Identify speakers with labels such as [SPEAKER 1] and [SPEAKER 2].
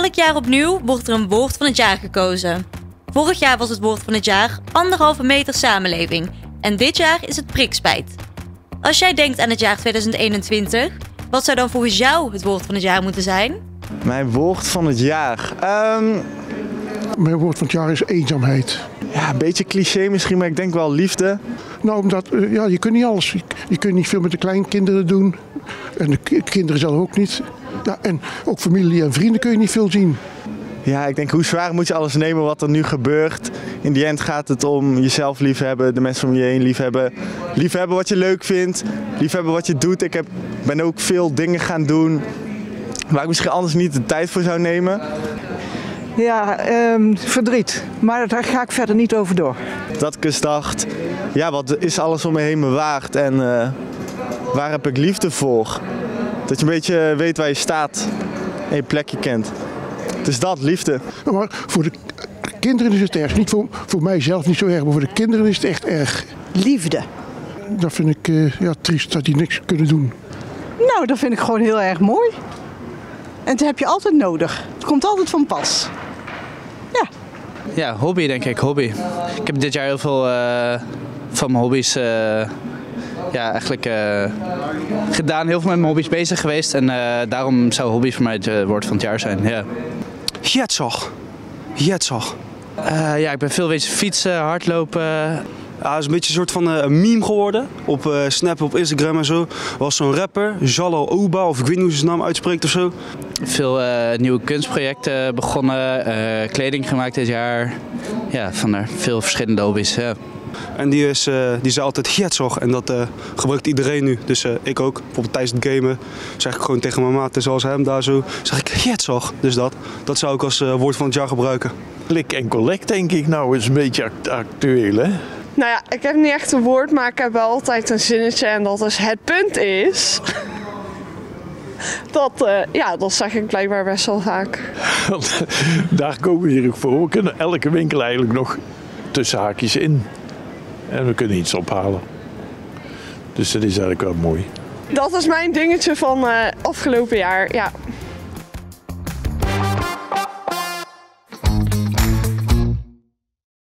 [SPEAKER 1] Elk jaar opnieuw wordt er een woord van het jaar gekozen. Vorig jaar was het woord van het jaar anderhalve meter samenleving en dit jaar is het prikspijt. Als jij denkt aan het jaar 2021, wat zou dan volgens jou het woord van het jaar moeten zijn?
[SPEAKER 2] Mijn woord van het jaar. Ehm,
[SPEAKER 3] Mijn woord van het jaar is eenzaamheid.
[SPEAKER 2] ja, een beetje cliché misschien, maar ik denk wel liefde.
[SPEAKER 3] Nou, omdat eh, ja, je kunt niet alles. Je, je kunt niet veel met de kleinkinderen doen. En de ki- kinderen zelf ook niet. Ja, en ook familie en vrienden kun je niet veel zien.
[SPEAKER 2] Ja, ik denk hoe zwaar moet je alles nemen wat er nu gebeurt. In die end gaat het om jezelf liefhebben, de mensen om je heen liefhebben. Liefhebben wat je leuk vindt, liefhebben wat je doet. Ik heb, ben ook veel dingen gaan doen waar ik misschien anders niet de tijd voor zou nemen.
[SPEAKER 4] Ja, ehm, verdriet. Maar daar ga ik verder niet over door.
[SPEAKER 2] Dat ik eens dacht, ja wat is alles om me heen me waard en eh, waar heb ik liefde voor? Dat je een beetje weet waar je staat en je plekje kent. Dus dat, liefde.
[SPEAKER 3] Maar voor de kinderen is het erg. Niet voor, voor mijzelf niet zo erg, maar voor de kinderen is het echt erg.
[SPEAKER 4] Liefde.
[SPEAKER 3] Dat vind ik eh, ja, triest dat die niks kunnen doen.
[SPEAKER 4] Nou, dat vind ik gewoon heel erg mooi. En dat heb je altijd nodig. Het komt altijd van pas. Ja.
[SPEAKER 5] Ja, hobby denk ik, hobby. Ik heb dit jaar heel veel eh, van mijn hobby's eh, ja, eigenlijk eh, gedaan. Heel veel met mijn hobby's bezig geweest. En eh, daarom zou hobby voor mij het woord van het jaar zijn. Ja.
[SPEAKER 6] Jetzog. Jetzog.
[SPEAKER 5] Eh, ja, ik ben veel wezen fietsen, hardlopen.
[SPEAKER 6] Ja, het is een beetje een soort van eh, meme geworden. Op eh, Snap, op Instagram en zo. Was zo'n rapper, Jalo Oba, of ik weet niet hoe ze zijn naam uitspreekt of zo.
[SPEAKER 5] Veel eh, nieuwe kunstprojecten begonnen. eh, kleding gemaakt dit jaar. Ja, vandaar veel verschillende hobby's. Ja.
[SPEAKER 6] En die, is, eh, die zei altijd Jetzog. En dat eh, gebruikt iedereen nu. Dus eh, ik ook. Bijvoorbeeld tijdens het gamen zeg ik gewoon tegen mijn maat, zoals hem daar zo. Zeg ik Jetzog. Dus dat. Dat zou ik als eh, woord van het jaar gebruiken.
[SPEAKER 7] Klik en collect denk ik nou is een beetje act- actueel hè.
[SPEAKER 8] Nou ja, ik heb niet echt een woord, maar ik heb wel altijd een zinnetje. En dat is: Het punt is. Dat, eh, ja, dat zeg ik blijkbaar best wel vaak.
[SPEAKER 7] Daar komen we hier ook voor. We kunnen elke winkel eigenlijk nog tussen haakjes in. En we kunnen iets ophalen. Dus dat is eigenlijk wel mooi.
[SPEAKER 8] Dat is mijn dingetje van eh, afgelopen jaar. Ja,